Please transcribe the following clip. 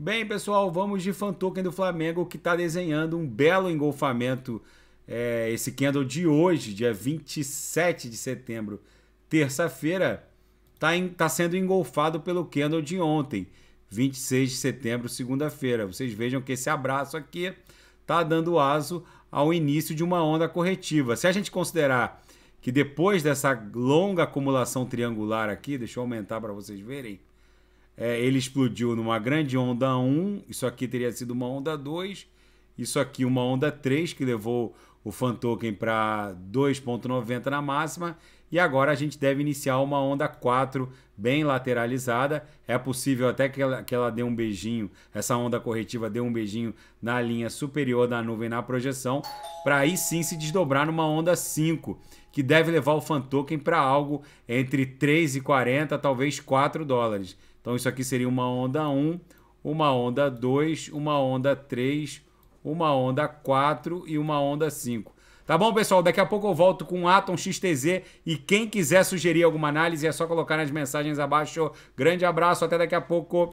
Bem, pessoal, vamos de fan token do Flamengo que está desenhando um belo engolfamento. É, esse candle de hoje, dia 27 de setembro, terça-feira, está tá sendo engolfado pelo candle de ontem, 26 de setembro, segunda-feira. Vocês vejam que esse abraço aqui está dando aso ao início de uma onda corretiva. Se a gente considerar que depois dessa longa acumulação triangular aqui, deixa eu aumentar para vocês verem, é, ele explodiu numa grande onda 1, isso aqui teria sido uma onda 2, isso aqui uma onda 3, que levou o fan token para 2.90 na máxima, e agora a gente deve iniciar uma onda 4 bem lateralizada. É possível até que ela, que ela dê um beijinho, essa onda corretiva dê um beijinho na linha superior da nuvem na projeção, para aí sim se desdobrar numa onda 5, que deve levar o fan token para algo entre 3,40 talvez 4 dólares. Então isso aqui seria uma onda 1, uma onda 2, uma onda 3, uma onda 4 e uma onda 5. Tá bom, pessoal? Daqui a pouco eu volto com o Atom XTZ e quem quiser sugerir alguma análise é só colocar nas mensagens abaixo. Grande abraço, até daqui a pouco.